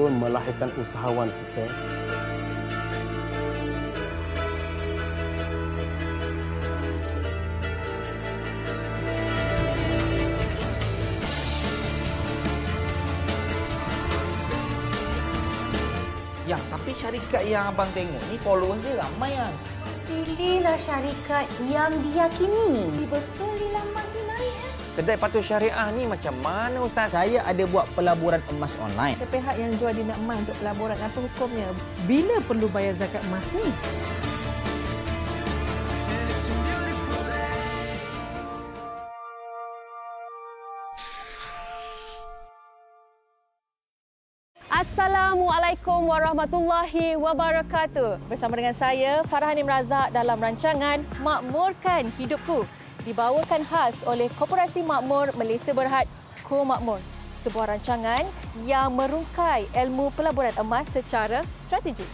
Mogul melahirkan usahawan kita. Ya, tapi syarikat yang abang tengok ni followers dia ramai kan. Pilihlah syarikat yang diyakini. Betul Kedai patuh syariah ni macam mana Ustaz? Saya ada buat pelaburan emas online. Ada pihak yang jual dina emas untuk pelaburan. Apa hukumnya? Bila perlu bayar zakat emas ni? Assalamualaikum warahmatullahi wabarakatuh. Bersama dengan saya Farhanim Razak dalam rancangan Makmurkan Hidupku dibawakan khas oleh Koperasi Makmur Malaysia Berhad Ko Makmur. Sebuah rancangan yang merungkai ilmu pelaburan emas secara strategik.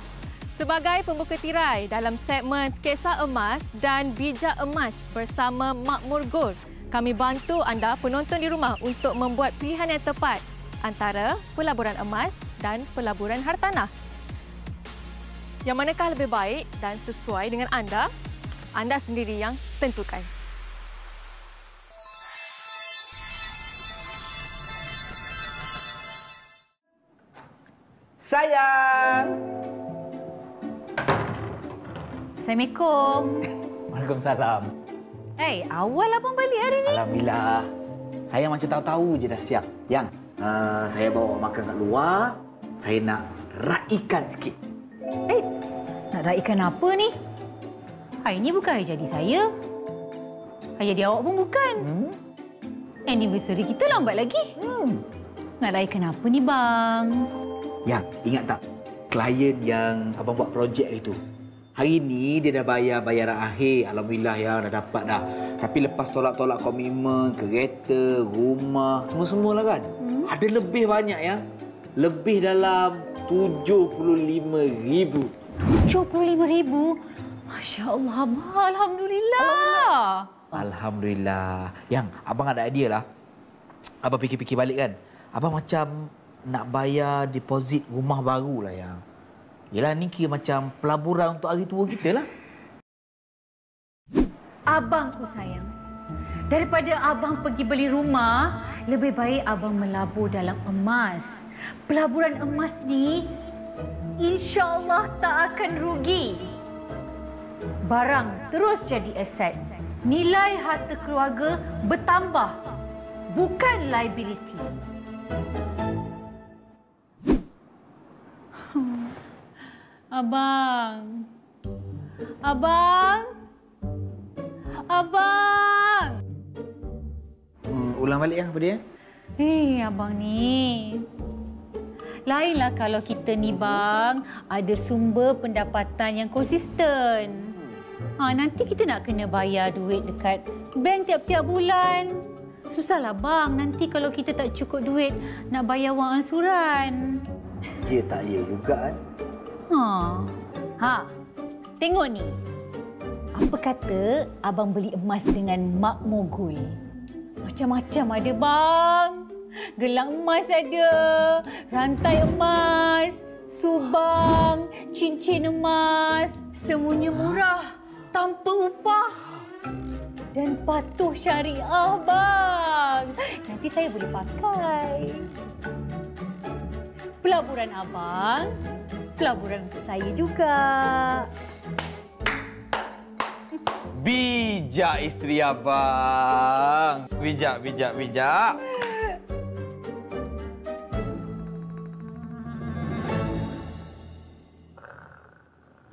Sebagai pembuka tirai dalam segmen Skesa Emas dan Bijak Emas bersama Makmur Gold, kami bantu anda penonton di rumah untuk membuat pilihan yang tepat antara pelaburan emas dan pelaburan hartanah. Yang manakah lebih baik dan sesuai dengan anda, anda sendiri yang tentukan. Sayang. Assalamualaikum. Waalaikumsalam. Hey, awal abang balik hari ni. Alhamdulillah. Saya macam tahu-tahu je dah siap. Yang, uh, saya bawa makan kat luar. Saya nak raikan sikit. Eh, nak raikan apa ni? Hari ni bukan hari jadi saya. Hari jadi awak pun bukan. Hmm? Anniversary kita lambat lagi. Hmm. Nak raikan apa ni bang? Yang, ingat tak? Klien yang abang buat projek itu. Hari ni dia dah bayar bayaran akhir. Alhamdulillah ya, dah dapat dah. Tapi lepas tolak-tolak komitmen, kereta, rumah, semua-semua lah kan. Hmm? Ada lebih banyak ya. Lebih dalam RM75,000. RM75,000? Masya Allah, abang. Alhamdulillah. Alhamdulillah. Yang, abang ada idea lah. Abang fikir-fikir balik kan. Abang macam nak bayar deposit rumah baru lah yang. Yelah ni kira macam pelaburan untuk hari tua kita lah. Abangku sayang. Daripada abang pergi beli rumah, lebih baik abang melabur dalam emas. Pelaburan emas ni insya-Allah tak akan rugi. Barang terus jadi aset. Nilai harta keluarga bertambah, bukan liability. Abang. Abang. Abang. Hmm, ulang balik ya apa dia? Eh, abang ni. Lainlah kalau kita ni bang ada sumber pendapatan yang konsisten. Ha, nanti kita nak kena bayar duit dekat bank tiap-tiap bulan. Susahlah bang, nanti kalau kita tak cukup duit nak bayar wang ansuran. Ya tak ya juga kan. Ha. Ha. Tengok ni. Apa kata abang beli emas dengan Mak Mogul? Macam-macam ada bang. Gelang emas ada, rantai emas, subang, cincin emas. Semuanya murah, tanpa upah. Dan patuh syariah bang. Nanti saya boleh pakai. Pelaburan abang, pelaburan untuk saya juga. Bijak isteri abang. Bijak, bijak, bijak.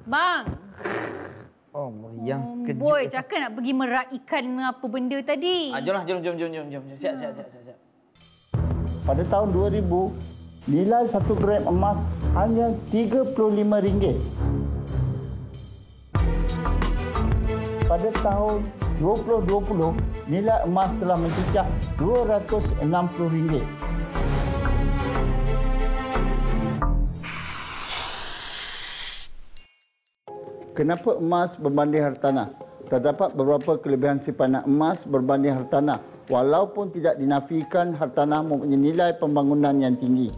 Bang, Oh, yang Hmm, kejut. Boy, cakap nak pergi meraikan apa benda tadi. Ah, jomlah, jom, jom, jom, jom, jom. Siap, siap, siap, siap. siap. Pada tahun 2000, nilai 1 gram emas hanya RM35. Pada tahun 2020, nilai emas telah mencecah RM260. Kenapa emas berbanding hartanah? Terdapat beberapa kelebihan simpanan emas berbanding hartanah walaupun tidak dinafikan hartanah mempunyai nilai pembangunan yang tinggi.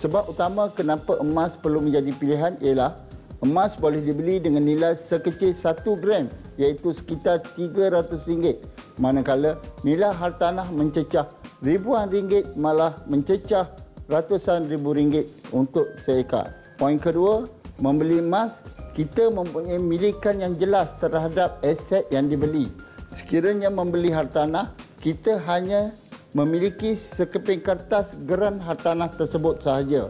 Sebab utama kenapa emas perlu menjadi pilihan ialah emas boleh dibeli dengan nilai sekecil 1 gram iaitu sekitar RM300 manakala nilai hartanah mencecah ribuan ringgit malah mencecah ratusan ribu ringgit untuk seekar. Poin kedua, membeli emas kita mempunyai milikan yang jelas terhadap aset yang dibeli. Sekiranya membeli hartanah, kita hanya memiliki sekeping kertas geran hartanah tersebut sahaja.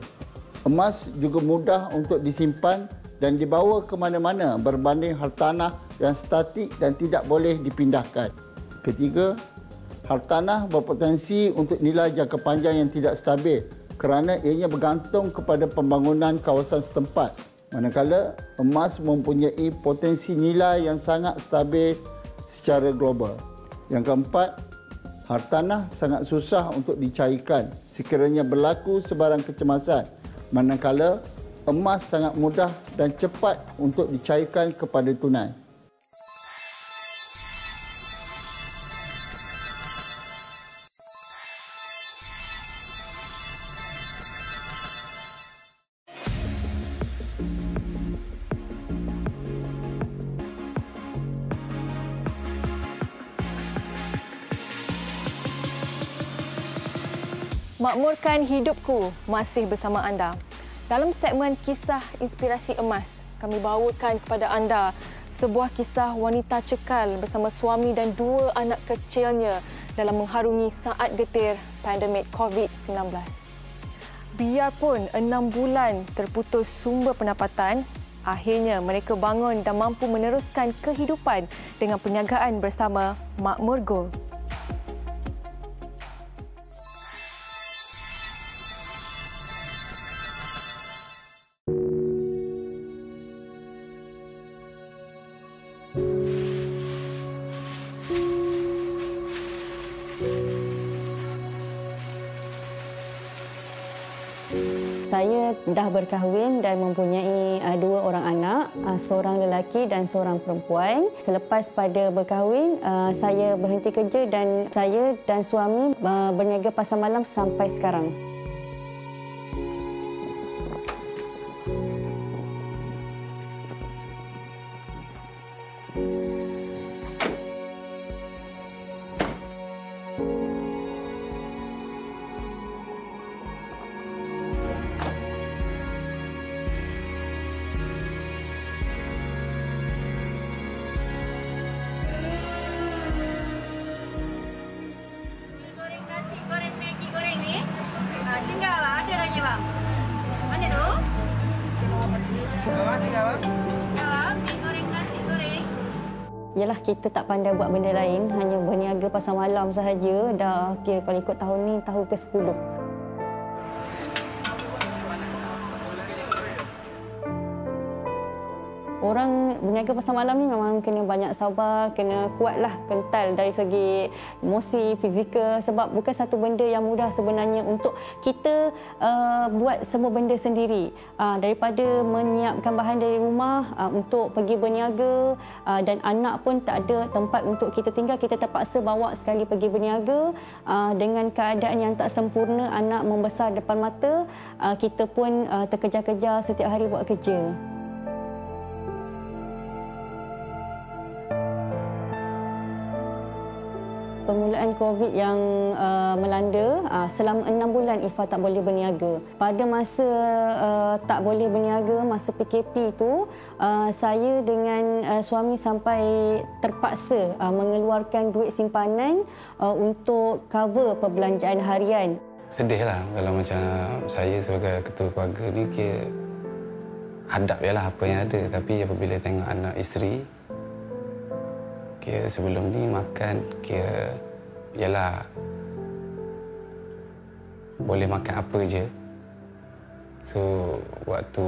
Emas juga mudah untuk disimpan dan dibawa ke mana-mana berbanding hartanah yang statik dan tidak boleh dipindahkan. Ketiga, hartanah berpotensi untuk nilai jangka panjang yang tidak stabil kerana ianya bergantung kepada pembangunan kawasan setempat. Manakala emas mempunyai potensi nilai yang sangat stabil secara global. Yang keempat, hartanah sangat susah untuk dicairkan sekiranya berlaku sebarang kecemasan manakala emas sangat mudah dan cepat untuk dicairkan kepada tunai. Makmurkan hidupku masih bersama anda. Dalam segmen kisah inspirasi emas, kami bawakan kepada anda sebuah kisah wanita cekal bersama suami dan dua anak kecilnya dalam mengharungi saat getir pandemik COVID-19. Biarpun enam bulan terputus sumber pendapatan, akhirnya mereka bangun dan mampu meneruskan kehidupan dengan perniagaan bersama Makmur Gold. Saya dah berkahwin dan mempunyai uh, dua orang anak, uh, seorang lelaki dan seorang perempuan. Selepas pada berkahwin, uh, saya berhenti kerja dan saya dan suami uh, berniaga pasar malam sampai sekarang. Yalah kita tak pandai buat benda lain, hanya berniaga pasar malam sahaja. Dah kira kalau ikut tahun ni tahun ke-10. Berniaga pasar malam ni memang kena banyak sabar, kena kuatlah, kental dari segi emosi, fizikal sebab bukan satu benda yang mudah sebenarnya untuk kita uh, buat semua benda sendiri. Uh, daripada menyiapkan bahan dari rumah uh, untuk pergi berniaga uh, dan anak pun tak ada tempat untuk kita tinggal, kita terpaksa bawa sekali pergi berniaga uh, dengan keadaan yang tak sempurna, anak membesar depan mata, uh, kita pun uh, terkejar-kejar setiap hari buat kerja. Permulaan COVID yang uh, melanda, uh, selama enam bulan Ifa tak boleh berniaga. Pada masa uh, tak boleh berniaga, masa PKP itu, uh, saya dengan uh, suami sampai terpaksa uh, mengeluarkan duit simpanan uh, untuk cover perbelanjaan harian. Sedih lah kalau macam saya sebagai ketua keluarga ni kira hadap je lah apa yang ada. Tapi apabila tengok anak isteri, kira sebelum ni makan kira ialah boleh makan apa je. So waktu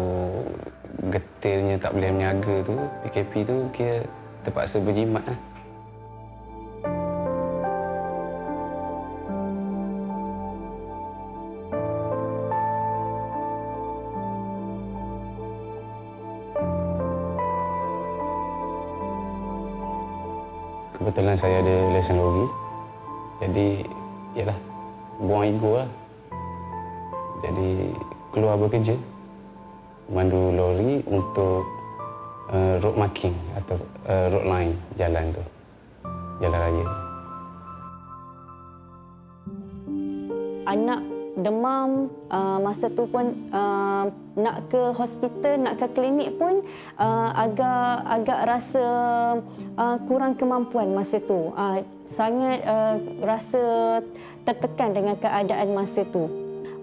getirnya tak boleh berniaga tu, PKP tu kira terpaksa berjimat lah. Kebetulan saya ada lesen logi. Jadi, yalah, buang ego lah. Jadi, keluar bekerja mandu lori untuk uh, road marking atau uh, road line jalan tu jalan raya anak demam uh, masa tu pun uh, nak ke hospital nak ke klinik pun uh, agak agak rasa uh, kurang kemampuan masa tu. Uh, sangat uh, rasa tertekan dengan keadaan masa tu.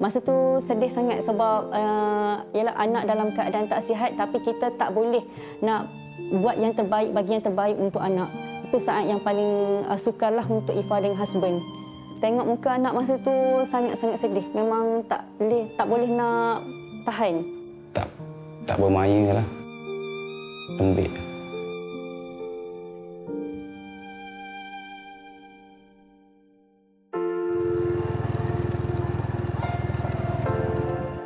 Masa tu sedih sangat sebab uh, ialah anak dalam keadaan tak sihat tapi kita tak boleh nak buat yang terbaik bagi yang terbaik untuk anak. Itu saat yang paling uh, sukarlah untuk Ifa dengan husband tengok muka anak masa tu sangat-sangat sedih. Memang tak boleh tak boleh nak tahan. tak tak bermaya lah lembik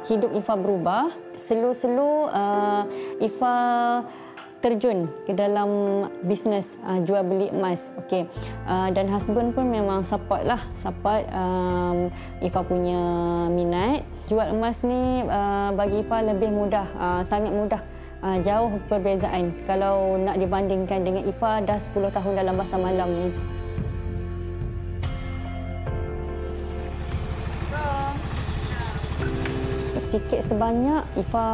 Hidup Ifa berubah. Selu-selu uh, Ifa terjun ke dalam bisnes uh, jual beli emas. Okey. Uh, dan husband pun memang support lah, support um, Ifa punya minat. Jual emas ni uh, bagi Ifa lebih mudah, uh, sangat mudah. Uh, jauh perbezaan kalau nak dibandingkan dengan Ifa dah 10 tahun dalam bahasa malam ni. Sikit sebanyak Ifa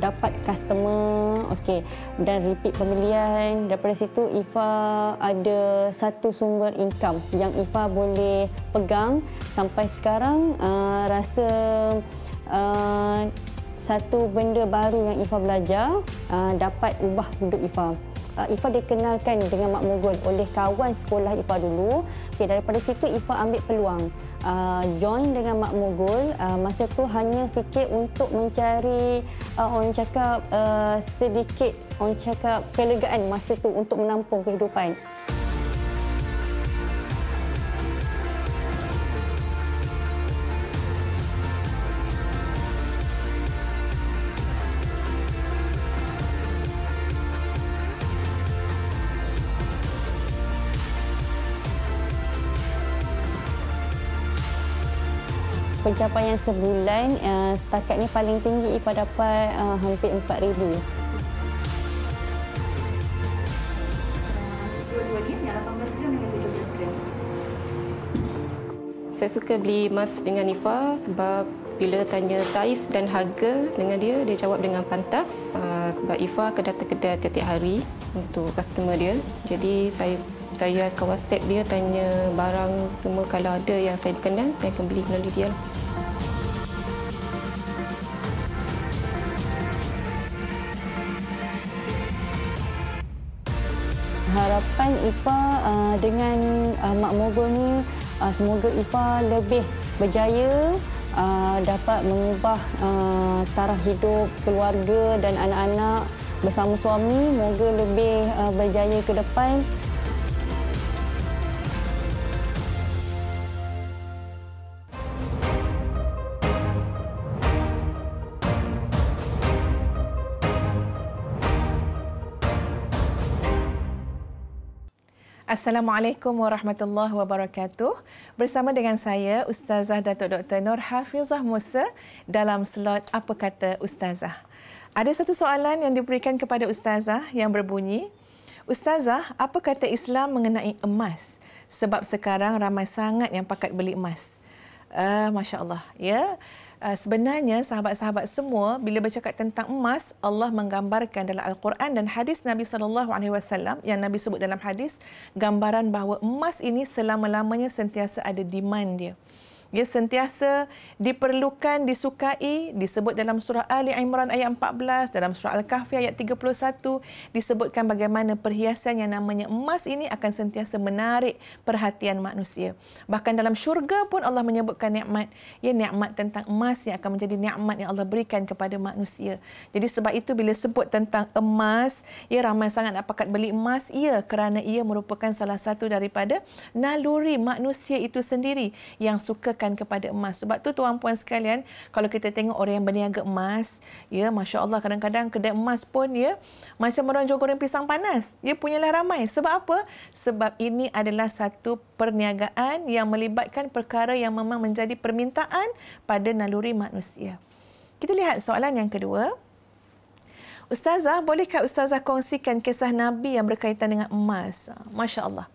dapat customer okey. Dan repeat pembelian. Daripada situ Ifa ada satu sumber income yang Ifa boleh pegang. Sampai sekarang uh, rasa uh, satu benda baru yang Ifa belajar uh, dapat ubah hidup Ifa uh, Ifa dikenalkan dengan Mak Mogol oleh kawan sekolah Ifa dulu. Okay, daripada situ Ifa ambil peluang uh, join dengan Mak Mogol. Uh, masa tu hanya fikir untuk mencari uh, orang cakap uh, sedikit orang cakap kelegaan masa tu untuk menampung kehidupan. Pencapaian sebulan uh, setakat ni paling tinggi Ifa dapat uh, hampir 4000. Saya suka beli emas dengan Ifa sebab bila tanya saiz dan harga dengan dia, dia jawab dengan pantas. Uh, sebab Ifa akan datang kedai setiap hari untuk customer dia. Jadi saya saya akan WhatsApp dia tanya barang semua kalau ada yang saya kenal, saya akan beli melalui dia. Lah. Harapan Ifa uh, dengan uh, Mak Mogol ni uh, semoga Ifa lebih berjaya uh, dapat mengubah uh, taraf hidup keluarga dan anak-anak bersama suami. Moga lebih uh, berjaya ke depan Assalamualaikum warahmatullahi wabarakatuh. Bersama dengan saya Ustazah Datuk Dr. Nur Hafizah Musa dalam slot Apa Kata Ustazah. Ada satu soalan yang diberikan kepada Ustazah yang berbunyi, Ustazah, apa kata Islam mengenai emas? Sebab sekarang ramai sangat yang pakat beli emas. Uh, Masya Allah. Ya. Uh, sebenarnya sahabat-sahabat semua bila bercakap tentang emas Allah menggambarkan dalam al-Quran dan hadis Nabi sallallahu alaihi wasallam yang Nabi sebut dalam hadis gambaran bahawa emas ini selama-lamanya sentiasa ada demand dia ia sentiasa diperlukan, disukai, disebut dalam surah Ali Imran ayat 14, dalam surah Al-Kahfi ayat 31, disebutkan bagaimana perhiasan yang namanya emas ini akan sentiasa menarik perhatian manusia. Bahkan dalam syurga pun Allah menyebutkan nikmat, ya nikmat tentang emas yang akan menjadi nikmat yang Allah berikan kepada manusia. Jadi sebab itu bila sebut tentang emas, ya ramai sangat nak pakat beli emas, ya kerana ia merupakan salah satu daripada naluri manusia itu sendiri yang suka menyerahkan kepada emas. Sebab tu tuan puan sekalian, kalau kita tengok orang yang berniaga emas, ya masya-Allah kadang-kadang kedai emas pun ya macam orang jual goreng pisang panas. Ya punyalah ramai. Sebab apa? Sebab ini adalah satu perniagaan yang melibatkan perkara yang memang menjadi permintaan pada naluri manusia. Kita lihat soalan yang kedua. Ustazah, bolehkah Ustazah kongsikan kisah Nabi yang berkaitan dengan emas? Masya Allah.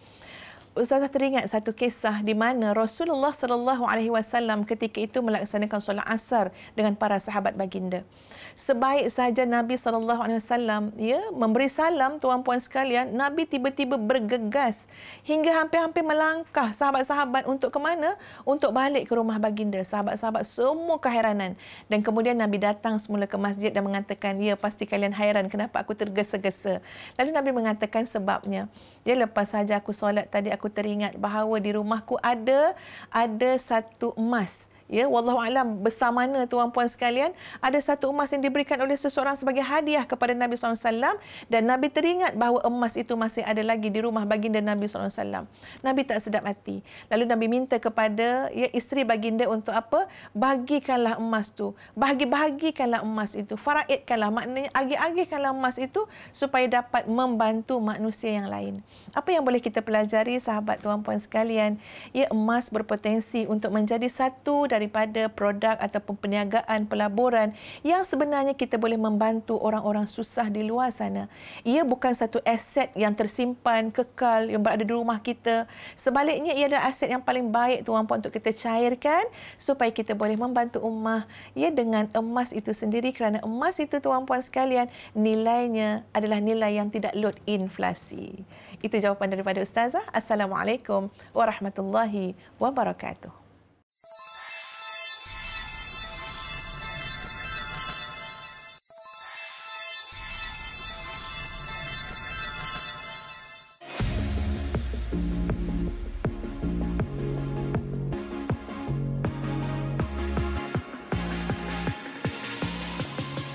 Ustazah teringat satu kisah di mana Rasulullah sallallahu alaihi wasallam ketika itu melaksanakan solat asar dengan para sahabat baginda. Sebaik saja Nabi sallallahu alaihi wasallam ya memberi salam tuan-puan sekalian Nabi tiba-tiba bergegas hingga hampir-hampir melangkah sahabat-sahabat untuk ke mana? Untuk balik ke rumah baginda. Sahabat-sahabat semua keheranan. Dan kemudian Nabi datang semula ke masjid dan mengatakan ya pasti kalian hairan. Kenapa aku tergesa-gesa? Lalu Nabi mengatakan sebabnya ya lepas saja aku solat tadi aku teringat bahawa di rumahku ada ada satu emas ya wallahu alam besar mana tuan-puan sekalian ada satu emas yang diberikan oleh seseorang sebagai hadiah kepada Nabi SAW dan Nabi teringat bahawa emas itu masih ada lagi di rumah baginda Nabi SAW Nabi tak sedap hati. Lalu Nabi minta kepada ya isteri baginda untuk apa? Bagikanlah emas tu. Bahagi-bahagikanlah emas itu. Faraidkanlah. Maknanya agih-agihkanlah emas itu supaya dapat membantu manusia yang lain. Apa yang boleh kita pelajari sahabat tuan-puan sekalian? Ya emas berpotensi untuk menjadi satu dari daripada produk ataupun perniagaan pelaburan yang sebenarnya kita boleh membantu orang-orang susah di luar sana. Ia bukan satu aset yang tersimpan kekal yang berada di rumah kita. Sebaliknya ia adalah aset yang paling baik tuan puan untuk kita cairkan supaya kita boleh membantu ummah ya dengan emas itu sendiri kerana emas itu tuan puan sekalian nilainya adalah nilai yang tidak load inflasi. Itu jawapan daripada Ustazah. Assalamualaikum warahmatullahi wabarakatuh.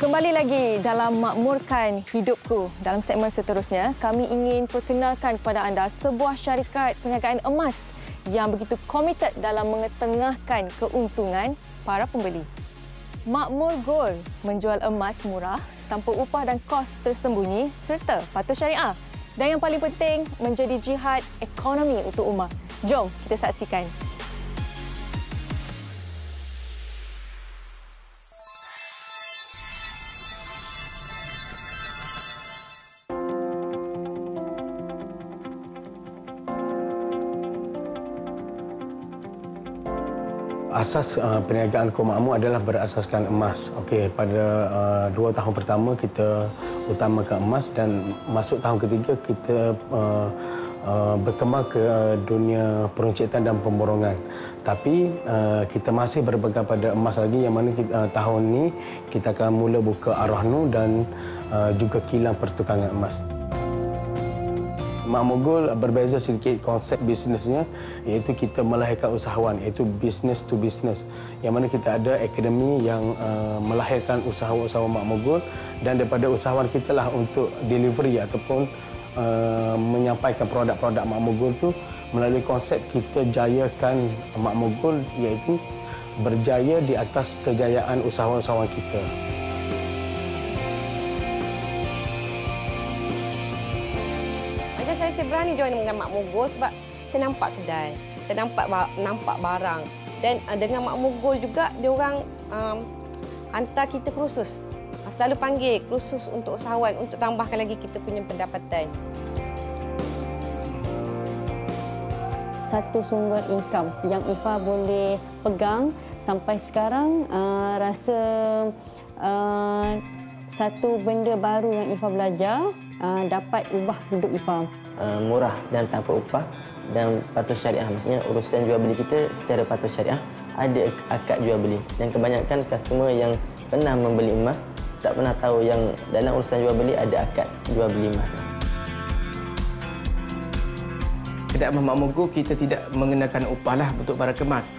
Kembali lagi dalam Makmurkan Hidupku. Dalam segmen seterusnya, kami ingin perkenalkan kepada anda sebuah syarikat perniagaan emas yang begitu komited dalam mengetengahkan keuntungan para pembeli. Makmur Gold menjual emas murah tanpa upah dan kos tersembunyi serta patuh syariah. Dan yang paling penting, menjadi jihad ekonomi untuk umat. Jom kita saksikan. Asas uh, perniagaan Komakmu adalah berasaskan emas. Okey, pada uh, dua tahun pertama kita utamakan emas dan masuk tahun ketiga kita uh, uh, berkembang ke dunia peruncitan dan pemborongan. Tapi uh, kita masih berpegang pada emas lagi yang mana kita, uh, tahun ini kita akan mula buka arwah nu dan uh, juga kilang pertukangan emas. Mak Mogul berbeza sedikit konsep bisnesnya iaitu kita melahirkan usahawan iaitu business to business yang mana kita ada akademi yang uh, melahirkan usahawan-usahawan Mak Mogul dan daripada usahawan kita lah untuk delivery ataupun uh, menyampaikan produk-produk Mak Mogul tu melalui konsep kita jayakan Mak Mogul iaitu berjaya di atas kejayaan usahawan-usahawan kita. Saya berani join dengan Mak Mogol sebab saya nampak kedai, saya nampak nampak barang dan uh, dengan Mak Mogol juga dia orang um, hantar kita kursus. Selalu panggil kursus untuk usahawan untuk tambahkan lagi kita punya pendapatan. Satu sumber income yang Ifa boleh pegang sampai sekarang uh, rasa uh, satu benda baru yang Ifa belajar uh, dapat ubah hidup Ifa. Uh, murah dan tanpa upah dan patuh syariah maksudnya urusan jual beli kita secara patuh syariah ada akad jual beli dan kebanyakan customer yang pernah membeli emas tak pernah tahu yang dalam urusan jual beli ada akad jual beli emas. Kedai Emas Mogo kita tidak mengenakan upah lah untuk para kemas.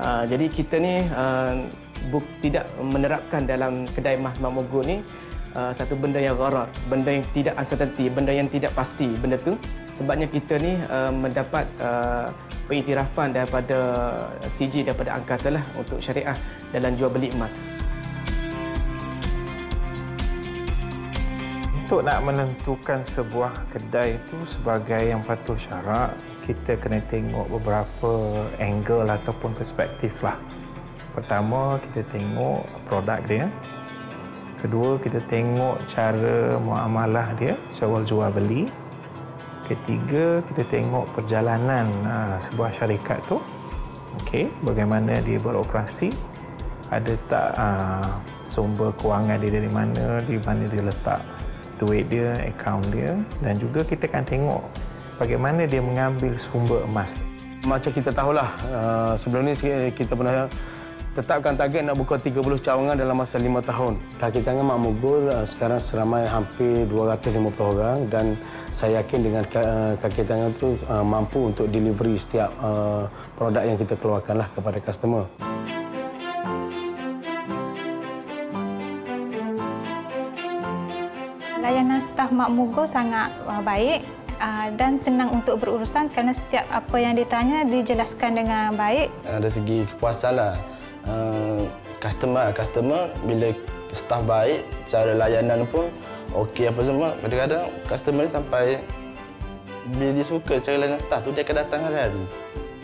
Uh, jadi kita ni uh, buk, tidak menerapkan dalam kedai Emas Mogo ni uh, satu benda yang gharar, benda yang tidak uncertainty, benda yang tidak pasti benda tu. Sebabnya kita ni uh, mendapat uh, pengiktirafan daripada CG daripada angkasa lah untuk syariah dalam jual beli emas. Untuk nak menentukan sebuah kedai itu sebagai yang patuh syarak, kita kena tengok beberapa angle ataupun perspektif lah. Pertama, kita tengok produk dia. Kedua, kita tengok cara muamalah dia, jual jual beli. Ketiga, kita tengok perjalanan uh, sebuah syarikat tu. Okey, bagaimana dia beroperasi? Ada tak uh, sumber kewangan dia dari mana, di mana dia letak duit dia, akaun dia dan juga kita akan tengok bagaimana dia mengambil sumber emas. Macam kita tahulah, uh, sebelum ni kita pernah tetapkan target nak buka 30 cawangan dalam masa 5 tahun. Kaki tangan Mak Mugul uh, sekarang seramai hampir 250 orang dan saya yakin dengan uh, kaki tangan itu uh, mampu untuk delivery setiap produk yang kita keluarkanlah kepada customer. Layanan staf Mak Mugul sangat baik dan senang untuk berurusan kerana setiap apa yang ditanya dijelaskan dengan baik. Ada segi kepuasan lah uh, customer customer bila staff baik cara layanan pun okey apa semua kadang-kadang customer sampai bila dia suka cara layanan staff tu dia akan datang hari-hari.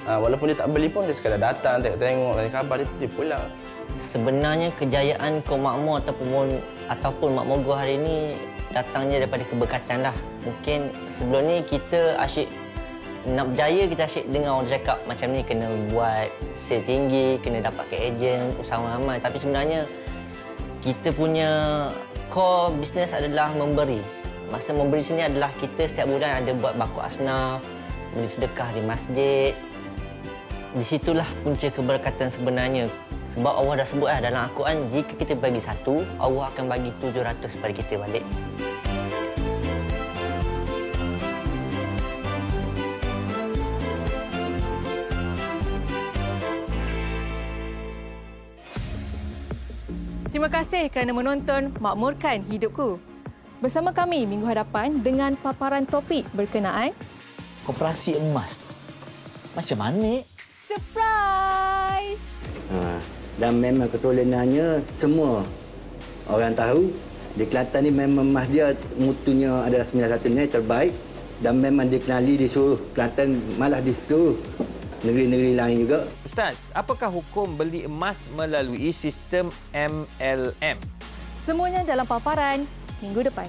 Uh, walaupun dia tak beli pun dia sekadar datang tengok-tengok tanya khabar dia, dia pulang. Sebenarnya kejayaan Kau Makmur ataupun ataupun Makmur hari ini datangnya daripada keberkatan lah. Mungkin sebelum ni kita asyik nak berjaya kita asyik dengar orang cakap macam ni kena buat sale tinggi, kena dapat ke ejen, usahawan ramai. Tapi sebenarnya kita punya core business adalah memberi. Masa memberi sini adalah kita setiap bulan ada buat bakul asnaf, beri sedekah di masjid. Di situlah punca keberkatan sebenarnya. Sebab Allah dah sebut lah dalam Al-Quran, jika kita bagi satu, Allah akan bagi 700 pada kita balik. Kasih kerana menonton Makmurkan Hidupku. Bersama kami minggu hadapan dengan paparan topik berkenaan Koperasi emas tu. Macam mana? Surprise! Ha, dan memang ketulanannya semua orang tahu di Kelantan ni memang emas dia mutunya adalah 91 nilai terbaik dan memang dikenali di seluruh Kelantan malah di seluruh negeri-negeri lain juga. Ustaz, apakah hukum beli emas melalui sistem MLM? Semuanya dalam paparan minggu depan.